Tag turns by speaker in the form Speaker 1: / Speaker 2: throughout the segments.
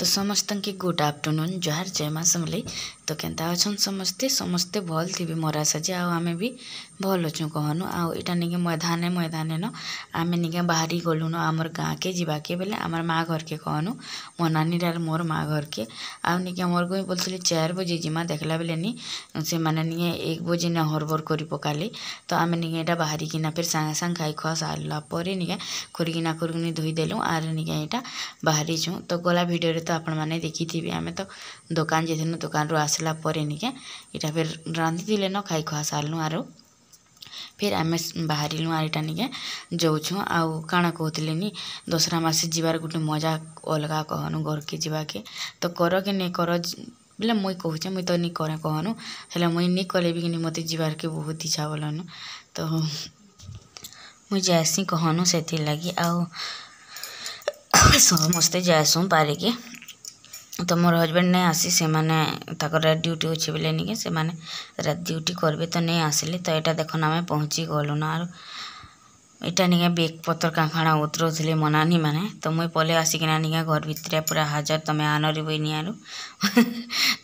Speaker 1: তো ସମସ୍ତଙ୍କୁ good afternoon ଜୁହାର ଜୟ ମା ସମଲେଇ ତ କେନ୍ତା ଅଛନ୍ ସମସ୍ତେ ସମସ୍ତେ ଭଲ୍ ଥିବେ ମୋର ଆଶା ଯେ ଆଉ ଆମେ ବି ଭଲ୍ ଅଛୁଁ କହନୁ ଆଉ ଇଟା ନିକେ ମଇଦାନେ ମଇଦାନେ ନ ଆମେ ନିକେ ବାହାରି ଗଲୁନ ଆମର ଗାଁକେ ଯିବାକେ ବେଲେ ଆମର ମା ଘରକେ କହନୁ ମୋ ନାନୀଟାର ମୋର ମା ଘରକେ ଆଉ ନିକେ ମୋର ଗୁଇଁ ବୋଲୁଥିଲେ ଚାରି ବଜେ ଯିମା ଦେଖିଲା ବେଲେ ନି ସେମାନେ ନିକେ ଏକ ବଜେ ନା ହରବର କରି ପକାଲେ ତ ଆମେ ନିକେ ଏଇଟା ବାହାରିକିନା ଫେର୍ ସାଙ୍ଗେ ସାଙ୍ଗେ ଖାଇ ଖୁଆ ସାରିଲା ପରେ ନିକେ ଖୁରିକିନା ଖୁରିକିନି ଧୋଇଦେଲୁ ଆର୍ ନିକେ ଏଇଟା ବାହାରିଛୁ ତ ଗଲା ଭିଡ଼ିଓରେ तो आपने देखी आम तो दुकान जी दिन दुकान रू आसला पर निके यहाँ फिर रांधि न खाई खुआ सारूँ आरु फिर आम बाहर आरटा निके जाऊ आउ कण कहते दसरा मस जबार गोटे मजा अलग कहन घर के जवाके तो कर कि नहीं कर बोले मुई कहे मुई तो नहीं कर कहनु हेल्ला मुई नहीं कले भी कि मत जीवार के बहुत इच्छा बोलनु तो मुई जैसी कहनु से लगी आ समस्ते जासूँ पारे ତ ମୋର୍ ହଜବେଣ୍ଡ୍ ନାଇଁ ଆସି ସେମାନେ ତାଙ୍କର ଡ୍ୟୁଟି ଅଛି ବୋଲେ ନିକେ ସେମାନେ ରାତି ଡ୍ୟୁଟି କରିବେ ତ ନେଇଁ ଆସିଲେ ତ ଏଇଟା ଦେଖନ୍ ଆମେ ପହଞ୍ଚିଗଲୁନ ଆରୁ ଇଟା ନିକେ ବେଗ୍ ପତର୍ କାଣା କାଣା ଉତରଉଥିଲେ ମନାନୀମାନେ ତ ମୁଇଁ ପଲେଇ ଆସିକିନା ନିକେ ଘର୍ ଭିତ୍ରେ ପୁରା ହାଜର୍ ତମେ ଆନରି ବଇନି ଆରୁ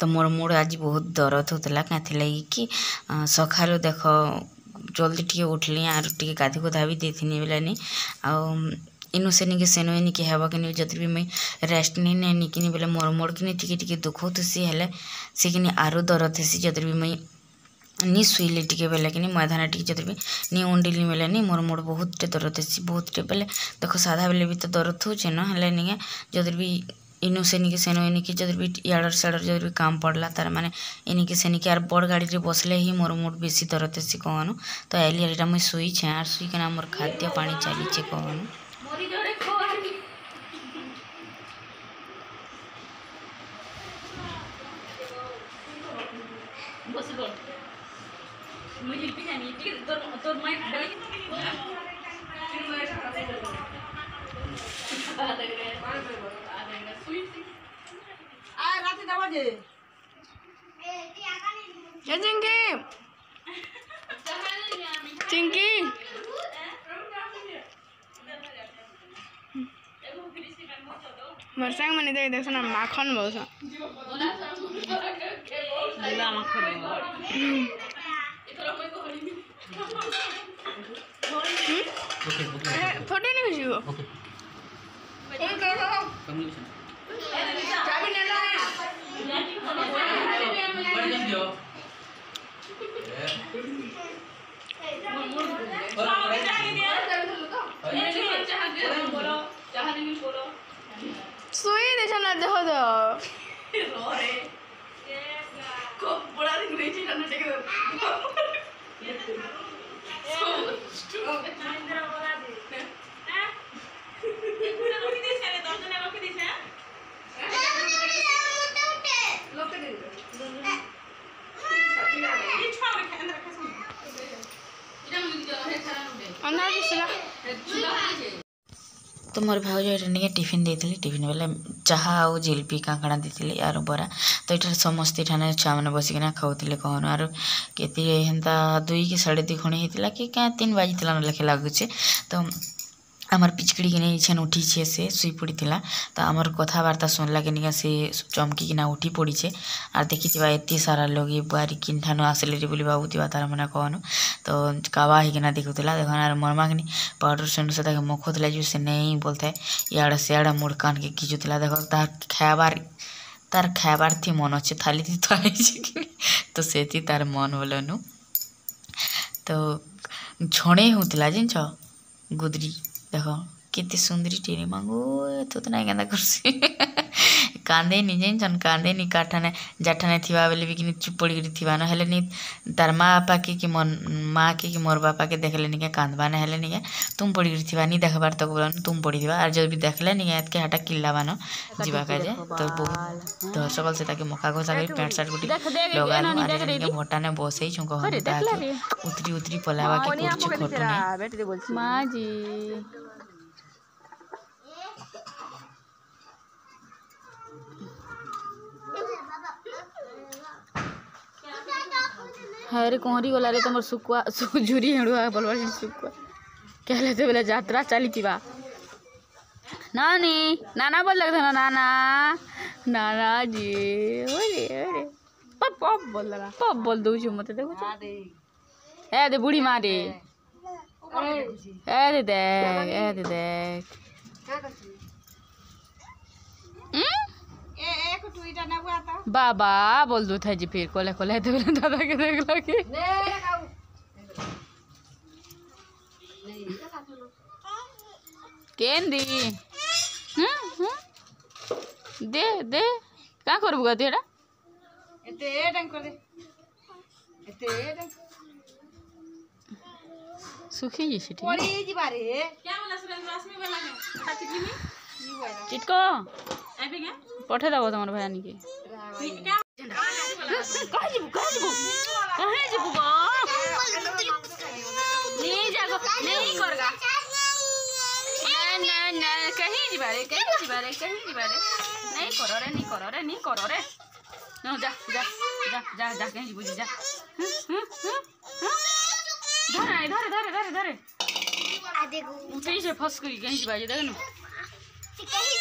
Speaker 1: ତ ମୋର୍ ମୁଡ଼୍ ଆଜି ବହୁତ୍ ଦରଦ୍ ହଉଥିଲା କାଁଥିର୍ଲାଗି କି ସଖାଲୁ ଦେଖ ଜଲ୍ଦି ଟିକେ ଉଠ୍ଲି ଆରୁ ଟିକେ ଗାଧି ଗୁଧା ବି ଦେଇଥିନି ବେଲେ ନି ଆଉ ಇನ್ನು ಸೆನಿಗೆ ಸೆನೋನಿಕೆ ಯಾವಾಗ ನೀವು ಜೊತೆ ಮೈ ରେଷ୍ଟ ନେଇ ନେ ନିକିନି ବେଲେ ମୋର ମୋଡ଼କିନି ଟିକେ ଟିକେ ଦୁଖଉଥିସି ହେଲେ ସେକିନି ଆରୁ ଦରଦ ହେସି ଯଦି ବି ମୁଇଁ ନି ଶୁଇଲି ଟିକେ ବେଲେ କିନି ମାଧାନା ଟିକେ ଯଦି ବି ନି ଉଣ୍ଡିଲି ବେଲେ ନି ମୋର ମୋଡ଼ ବହୁତଟେ ଦରଦ ହେସି ବହୁତଟେ ବେଲେ ଦେଖ ସାଧା ବେଲେ ବି ତ ଦରଦ ହଉଛେ ନ ହେଲେ ନିକେ ଯଦି ବି ଇନୁ ସେନିକେ ସେନୁ ଏନିକି ଯଦି ବି ଇଆଡ଼ର ସିଆଡ଼ର ଯଦି ବି କାମ ପଡ଼ଲା ତାର ମାନେ ଏନିକି ସେନିକି ଆର୍ ବଡ଼ ଗାଡ଼ିରେ ବସିଲେ ହିଁ ମୋର ମୁଡ଼ ବେଶୀ ଦରଦ ହେସି କହନୁ ତ ଏଲି ଏଲିଟା ମୁଇଁ ଶୁଇଛେଁ ଆର୍ ଶୁଇକିନା ମୋର ଖାଦ୍ୟ ପାଣି ଚାଲିଛେ କହନୁ
Speaker 2: కోడి దూడ కోడి ముసుగోడు मुझे भी जानी ठीक तो तो मैं बड़ी आ
Speaker 3: रात
Speaker 4: चिंकी चिंकी বর্ষাকে মানে দেখে দেখছো না মাখন বলছো ফটো নিয়ে যাব
Speaker 2: চাহা দিবি বলো চাহা দিবি বলো
Speaker 4: 수인 되셨는데 허더.
Speaker 2: 로레. 뭐라
Speaker 1: ତ ମୋର ଭାଉଜ ଏଇଟା ନିକେ ଟିଫିନ୍ ଦେଇଥିଲି ଟିଫିନ୍ ବୋଲେ ଚାହା ଆଉ ଜିଲ୍ପି କାଣା ଦେଇଥିଲି ଆରୁ ବରା ତ ଏଠାରେ ସମସ୍ତେ ଠାନେ ଛୁଆମାନେ ବସିକିନା ଖାଉଥିଲେ କହନ ଆରୁ କେତେ ହେନ୍ତା ଦୁଇ କି ସାଢ଼େ ଦୁଇ ଖଣ୍ଡେ ହେଇଥିଲା କି କାଁ ତିନି ବାଜିଥିଲା ନ ଲେଖେ ଲାଗୁଛେ ତ আমার ପିଚକିଡ଼ିକିନି ଇଛେନ୍ ଉଠିଛେ ସେ ଶୁଇ ପଡ଼ିଥିଲା ତ ଆମର କଥାବାର୍ତ୍ତା ଶୁଣିଲା କିନିକା ସେ ଚମକିକିନା ଉଠି ପଡ଼ିଛେ ଆର୍ ଦେଖିଥିବା ଏତେ ସାରା ଲଗି ବୁଆରି କିନ୍ଠାନୁ ଆସିଲେରି ବୋଲି ଭାବୁଥିବା ତାର ମାନେ କହନୁ ତ କାବା ହେଇକିନା ଦେଖୁଥିଲା ଦେଖନ ଆର୍ ମର୍ମାକିନି ପାଉଡ଼ର ଶୁଣୁ ସେ ତାକେ ମଖୁଥିଲା ଯେ ସେ ନେଇ ବୋଲଥାଏ ଇଆଡ଼େ ସିଆଡ଼େ ମୁଡ଼ କାନ୍କେ ଖିଚୁଥିଲା ଦେଖ ତାର ଖାଇବାର୍ ତାର ଖାଇବାର୍ ଥି ମନ ଅଛେ ଥାଲିଥି ଥୁଆ ହେଇଛେ ତ ସେଥି ତାର ମନ ବୋଲନୁ ତ ଛଣେଇ ହେଉଥିଲା ଜିନିଷ ଗୁଦରି देख कत सुंदर टेनी मांगू तो नहीं क्या कर कांदे नहीं जान कांदे नहीं काठने जाठने थी बेले भी कि चुप पड़ी थी ना हेले तार माँ बापा के कि मोर माँ के कि मोर बापा के देखले नहीं क्या कांदवा ना हेले नहीं क्या तुम पड़ी थी नहीं देखार तक तो बोल तुम पड़ी थी आर जब भी देखले नहीं क्या इतके हटा किला बान जीवा का जे तो बहुत तो हाँ। मका पैंट सार्ट गुटी
Speaker 2: लगा
Speaker 1: उतरी उतरी
Speaker 2: হ্যাঁ কহরি গলারে তোমার শুকুয়া ঝুরি হেঁড়ুয়া বলবার শুকুয়া কেলে তো বেলা যাত্রা চালিথিবা নানি নানা বল লাগতো না নানা নানা জি ওরে ওরে পপ পপ বল লাগা পপ বল দৌছু মতে দেখুছ হ্যাঁ দে বুড়ি মা রে হ্যাঁ দে দেখ হ্যাঁ দে দেখ হুম बाबा बोल दो था जी फिर कोले कोले तो दादा के देख लो कि केंदी हम्म हम्म दे दे का करबू गति एटा
Speaker 3: एते एडन कर दे एते एडन
Speaker 2: सुखी जी सिटी ओरे
Speaker 3: जी बारे
Speaker 2: क्या बोला सुरेंद्र आसमी बोला है खाती की नहीं चिटको ପଠେଇ ଦେବ ତମର ଭାଇଆନିକି କହିଯିବୁ କହିଯିବୁ କହେ ଯିବୁ
Speaker 3: ନେଇ ଯାଗ ନେଇ
Speaker 2: କରଗା ନା ନା କେହି ଯିବାରେ କେହି ଯିବାରେ କେହି ଯିବାରେ ନେଇ କରରେ ନି କରରେ ନି କରରେ ନ ଯା ଯା ଯା ଯା ଯା କେହି ଯିବୁ ଯା ଧରେ ଧରେ ଧରେ ଧରେ ଧରେ
Speaker 3: ଫେଇ
Speaker 2: ସେ ଫସ୍ କରି କେହି ଯିବା ଯେ ଦେଖନୁ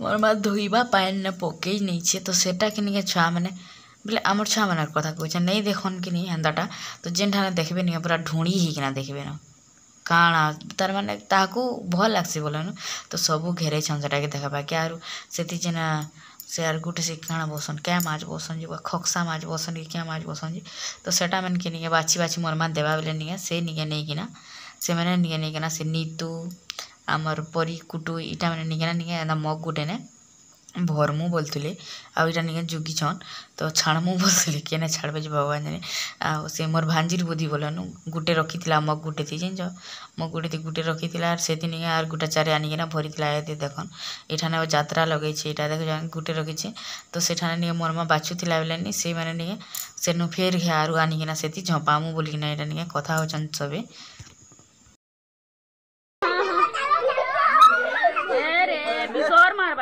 Speaker 1: मोर माँ धोबा पानी ने पके नहीं तो सेटा छुआ मैंने बोले आम छुआ मान कथा कह नहीं देखन कि नहीं हेन्दाटा तो जेन जेनठान देखे नहीं पूरा ढूंढी ही किना देखे न कण तार मैंने ताक भल लगसी बोले न तो सब घेरे छा कि देखा कि आरोना से आर गुटे से कण बसन क्या माँ बसन जी खक्सा माँ बसन कि क्या माँ बसन जी तो सेटा मैंने कि बाछी बाछी मोर माँ देवा बोले निगे से निगे नहींकना से मैंने निगे नहींकना से नीतू ଆମର ପରି କୁଟୁ ମାନେ ନିକେନା ନିକେ ଏନ୍ତା ମଗ୍ ଗୁଟେନେ ଭର୍ମୁ ବୋଲୁଥିଲେ ଆଉ ଇଟା ନିକେ ଜୁଗିଛନ୍ ତ ଛାଡ଼୍ମୁ ବୋଲୁଥିଲେ କେନେ ଛାଡ଼୍ବେ ଯେ ଭଗବାନ ଜାନେ ଆଉ ସେ ମୋର୍ ଭାଞ୍ଜିର୍ ବୁଦ୍ଧି ବୋଲନୁ ଗୁଟେ ରଖିଥିଲା ମଗ୍ ଗୁଟେଥି ଜାଣିଛ ମଗ୍ ଗୁଟେଥି ଗୁଟେ ରଖିଥିଲା ଆର୍ ସେଥିନିକେ ଆର୍ ଗୁଟେ ଚାରି ଆନିକିନା ଭରିଥିଲା ଏତେ ଦେଖନ୍ ଏଠାନେ ଯାତ୍ରା ଲଗେଇଛେ ଏଇଟା ଦେଖୁଛ ଗୁଟେ ରଖିଛେ ତ ସେଠାନେ ନିକେ ମୋର୍ ମା' ବାଛୁଥିଲା ବେଲେନି ସେମାନେ ନିକେ ସେନୁ ଫେର୍ ଘେ ଆରୁ ଆନିକିନା ସେଥି ଝପାମୁ ବୋଲିକିନା ଏଇଟା ନିକେ କଥା ହଉଛନ୍ ସବେ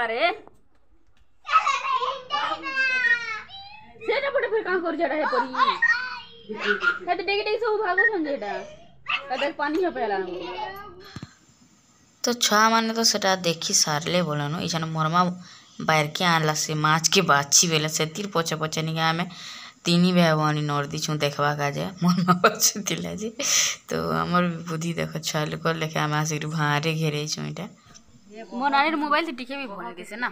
Speaker 2: पारे सेटा पटे फिर का कर जडा है परी हे तो डेगी डेगी सब भागो छन जेटा तब तो पानी हो पेला
Speaker 1: तो छुआ माने तो सेटा देखी सारले बोलनो इछन मोरमा बाहर के आनला से माछ के बाछी बेला से तीर पोछा पोछा निगा में तीन भाई नरदी छूँ देखवा का जे मन मचुला जी तो आम बुद्धि देख छुआ लोक लेखे आम आसिक भाँ घेरे छूँ यहाँ
Speaker 3: ମୋ ନାନୀର ମୋବାଇଲ
Speaker 2: টিকে ଟିକେ ବି না ଦିଶେ ନା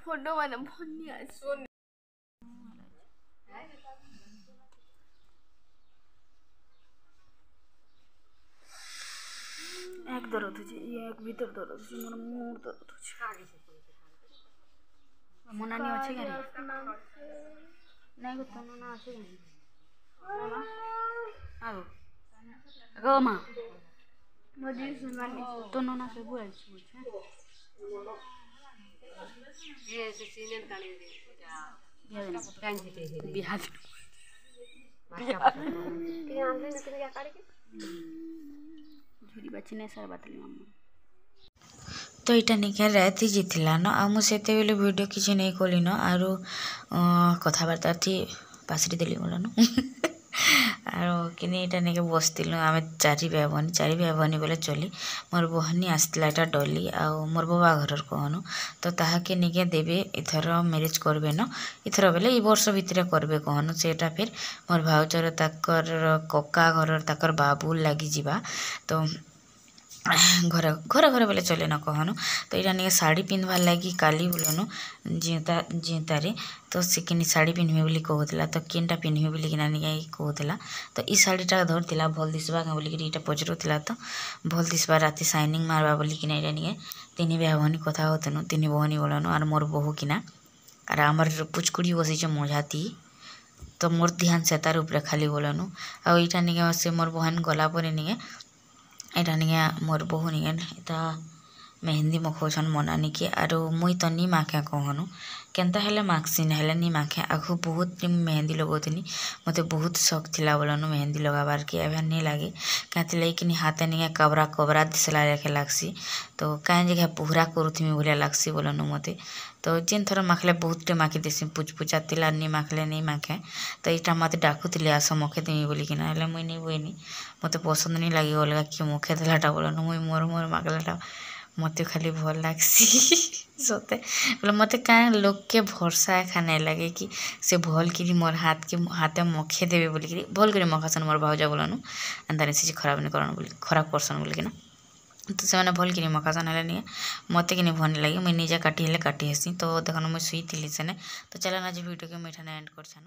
Speaker 4: ফটো মানে ভনী আছো
Speaker 2: এক দরদ হচ্ছে এক ভিতর দরদ হচ্ছে মোর মোর দরদ হচ্ছে মোনা আছে গাড়ি নাই গো তোর আছে আগো মা তো নোনাকে বলছি বুঝছে ଝୁରି ବାଛି ନାଇଁ ସାର୍ ବାତିଲି ମାମା
Speaker 1: ତ ଇଟା ନିକା ରାତି ଜିତିଲା ନ ଆଉ ମୁଁ ସେତେବେଳେ ଭିଡ଼ିଓ କିଛି ନେଇ କଲି ନ ଆରୁ କଥାବାର୍ତ୍ତା ଥି ପାଶରି ଦେଲି ଗଲା ନ আৰু কিনি এনেকৈ ବସିଥିଲୁ ଆମେ ଚାରି ଭାଇ ଭଉଣୀ ଚାରି ଭାଇ ଭଉଣୀ ବୋଲେ ଚଲି ମୋର ଭଉଣୀ ଆସିଥିଲା ଏଇଟା ଡଲି ଆଉ ମୋର ବୋବା ଘରର କହନୁ ତ ତାହାକେ ନେଇକି ଦେବେ ଏଥର ମ୍ୟାରେଜ୍ କରିବେ ନ ଏଥର ବୋଲେ ଏଇ ବର୍ଷ ଭିତରେ କରିବେ କହନୁ ସେଇଟା ଫିର୍ ମୋର ଭାଉଜର ତାଙ୍କର କକା ଘରର ତାଙ୍କର ବାବୁ ଲାଗିଯିବା ତ घर घर घर बोले चले न कहनु तो यहाँ शाढ़ी पिंधार लगे काली बोलन जीता तारे तो सी कि शाढ़ी बोली कहूला तो किनटा पिंधे बोलिका नहीं कहूला तो ये शाढ़ीटा धरला भल दिशा क्या बोलिक पचरूला तो भल दिशा रात सैनिंग मार्बा बोलिका यहाँ तीन बिहार भाई कथ होतेनु तीन भाई बोलन आर मोर बो किना आर आम पुचकुड़ी बसीचे मझाती तो मोर ध्यान से तार खाली बोलनु आईटा निके नहीं मोर बहन गलापर निके এটা নিকি মোৰ বহু নিকি এটা মেহেন্দি মুখ হৈছোঁ মনা নেকি আৰু মই তনি মাকে কওঁ হনো केन्ता है मार्क्सी नी माखे आगू बहुत मेहंदी थी मत बहुत सौक था बोलानु मेहंदी लगवार के एवं नहीं लगे क्या लगे हाथ नहीं कबरा कबरा दिशला रखे तो कहीं जगह पुहरा करूथमि भाया लग्सी बोलानु मत तो जिन थर माखले बहुत टे माखे देसी पुचपुचा थी नहीं माखले नहीं माखे तो यहाँ मत डाकुले आस मुखे देमी बोलिकिना मुई नहीं बोनी मत पसंद नहीं लगे अलग किए मुखे देलाटा बोलानु मुई मोर मोर मागलाटा ମୋତେ ଖାଲି ଭଲ୍ ଲାଗ୍ସି ସତେ ବୋଲେ ମୋତେ କାଁ ଲୋକ୍କେ ଭରସା ଏଖା ନାଇଁ ଲାଗେ କି ସେ ଭଲ୍କିରି ମୋର୍ ହାତ୍କେ ହାତେ ମଖେଇ ଦେବେ ବୋଲିକିରି ଭଲ୍କରି ମଖାସନ୍ ମୋର୍ ଭାଉଜ ବୋଲନୁ ଏନ୍ତାନି କିଛି ଖରାପ୍ ନାଇଁ କରନ୍ ବୋଲି ଖରାପ୍ କରସନ୍ ବୋଲିକିନା ତ ସେମାନେ ଭଲ୍କିରି ମଖାସନ୍ ହେଲେ ନିକେ ମୋତେ କିନି ଭଲ୍ ନାଇଁ ଲାଗେ ମୁଇଁ ନିଜେ କାଟି ହେଲେ କାଟି ହେସି ତ ଦେଖନ୍ ମୁଇଁ ଶୁଇଥିଲି ସେନେ ତ ଚାଲନ୍ ଆଜି ଭିଡ଼ିଓକେ ମୁଇଁ ଏଠାନେ ଏଣ୍ଡ୍ କରିଛେନ